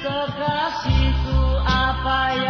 Sekasihku apa yang